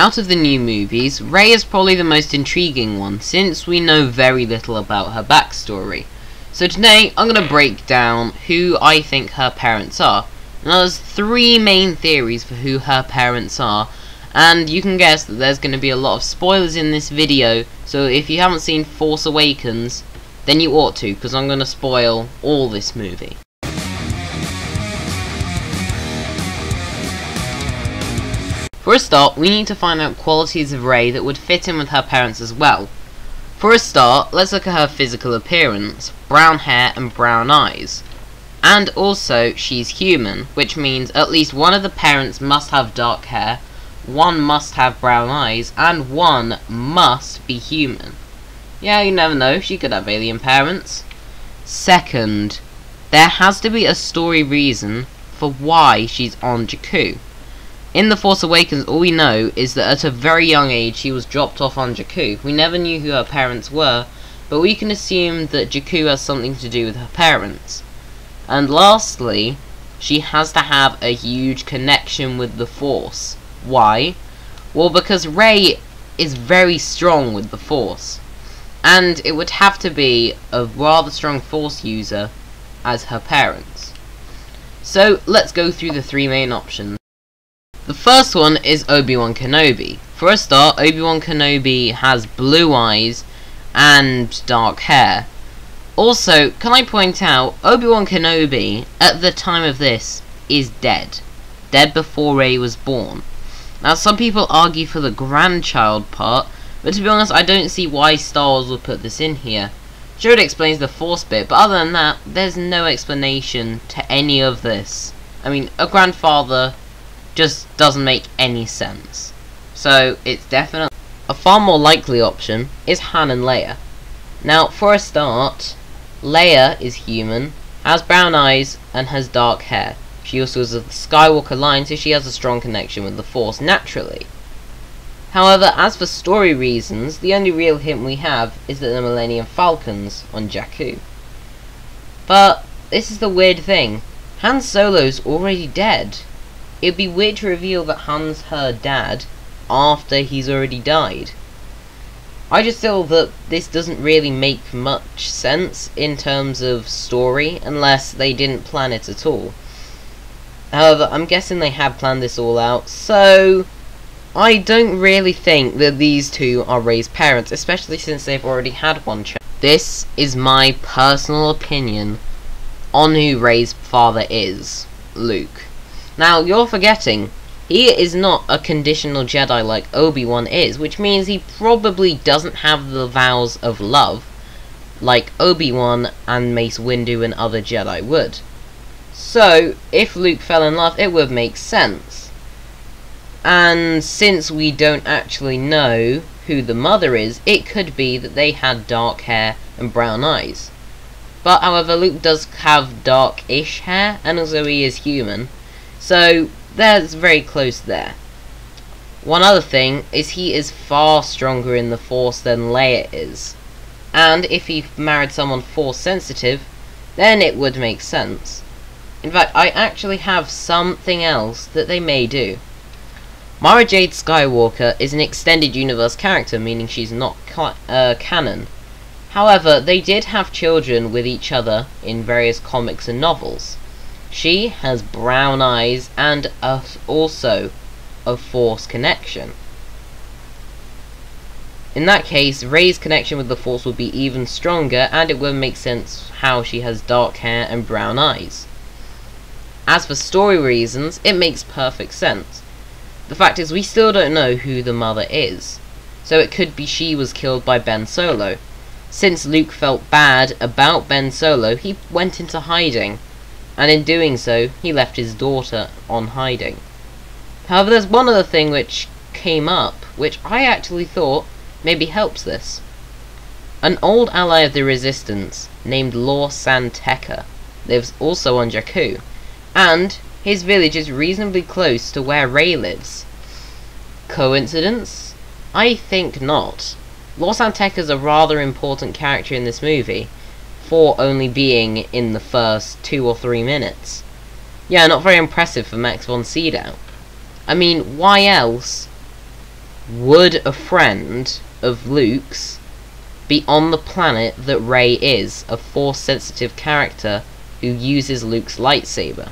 Out of the new movies, Rey is probably the most intriguing one, since we know very little about her backstory. So today, I'm going to break down who I think her parents are. Now there's three main theories for who her parents are, and you can guess that there's going to be a lot of spoilers in this video, so if you haven't seen Force Awakens, then you ought to, because I'm going to spoil all this movie. For a start, we need to find out qualities of Rey that would fit in with her parents as well. For a start, let's look at her physical appearance, brown hair and brown eyes. And also, she's human, which means at least one of the parents must have dark hair, one must have brown eyes, and one must be human. Yeah, you never know, she could have alien parents. Second, there has to be a story reason for why she's on Jakku. In The Force Awakens, all we know is that at a very young age she was dropped off on Jakku. We never knew who her parents were, but we can assume that Jakku has something to do with her parents. And lastly, she has to have a huge connection with the Force. Why? Well, because Rey is very strong with the Force. And it would have to be a rather strong Force user as her parents. So, let's go through the three main options. The first one is Obi-Wan Kenobi. For a start, Obi-Wan Kenobi has blue eyes and dark hair. Also, can I point out, Obi-Wan Kenobi, at the time of this, is dead. Dead before Rey was born. Now, some people argue for the grandchild part, but to be honest, I don't see why Star Wars would put this in here. Sure, it explains the Force bit, but other than that, there's no explanation to any of this. I mean, a grandfather just doesn't make any sense. So it's definitely a far more likely option is Han and Leia. Now, for a start, Leia is human, has brown eyes, and has dark hair. She also is of the Skywalker line, so she has a strong connection with the Force naturally. However, as for story reasons, the only real hint we have is that the Millennium Falcons on Jakku. But this is the weird thing. Han Solo's already dead. It'd be weird to reveal that Han's her dad after he's already died. I just feel that this doesn't really make much sense in terms of story unless they didn't plan it at all. However, I'm guessing they have planned this all out, so I don't really think that these two are Rey's parents, especially since they've already had one child. This is my personal opinion on who Rey's father is, Luke. Now, you're forgetting, he is not a conditional Jedi like Obi-Wan is, which means he probably doesn't have the vows of love like Obi-Wan and Mace Windu and other Jedi would. So, if Luke fell in love, it would make sense. And since we don't actually know who the mother is, it could be that they had dark hair and brown eyes. But, however, Luke does have dark-ish hair, and also he is human. So, that's very close there. One other thing is he is far stronger in the Force than Leia is. And if he married someone Force sensitive, then it would make sense. In fact, I actually have something else that they may do. Mara Jade Skywalker is an extended universe character, meaning she's not uh, canon. However, they did have children with each other in various comics and novels. She has brown eyes and a, also a Force connection. In that case, Rey's connection with the Force would be even stronger, and it would make sense how she has dark hair and brown eyes. As for story reasons, it makes perfect sense. The fact is, we still don't know who the mother is, so it could be she was killed by Ben Solo. Since Luke felt bad about Ben Solo, he went into hiding, and in doing so, he left his daughter on hiding. However, there's one other thing which came up, which I actually thought maybe helps this. An old ally of the Resistance, named Lor San Tekka, lives also on Jakku, and his village is reasonably close to where Rey lives. Coincidence? I think not. Lor San Tekka is a rather important character in this movie, for only being in the first two or three minutes. Yeah, not very impressive for Max von Sydow. I mean, why else would a friend of Luke's be on the planet that Rey is, a Force-sensitive character who uses Luke's lightsaber?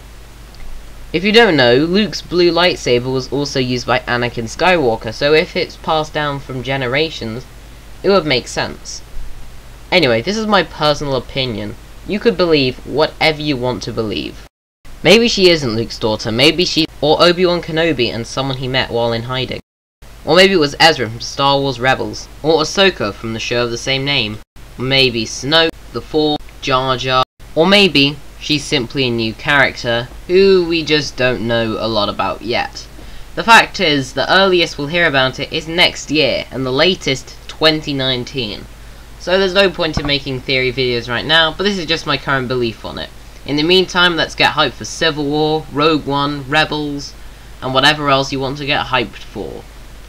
If you don't know, Luke's blue lightsaber was also used by Anakin Skywalker, so if it's passed down from generations, it would make sense. Anyway, this is my personal opinion. You could believe whatever you want to believe. Maybe she isn't Luke's daughter, maybe she or Obi-Wan Kenobi and someone he met while in hiding. Or maybe it was Ezra from Star Wars Rebels, or Ahsoka from the show of the same name. Or maybe Snoke, The Force, Jar Jar, or maybe she's simply a new character who we just don't know a lot about yet. The fact is, the earliest we'll hear about it is next year, and the latest 2019. So there's no point in making theory videos right now, but this is just my current belief on it. In the meantime, let's get hyped for Civil War, Rogue One, Rebels, and whatever else you want to get hyped for.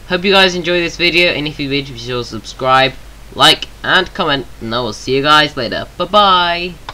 Hope you guys enjoy this video, and if you did, be sure to subscribe, like, and comment, and I will see you guys later. Bye-bye!